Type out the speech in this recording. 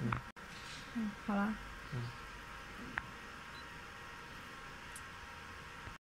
嗯，嗯，好啦，嗯。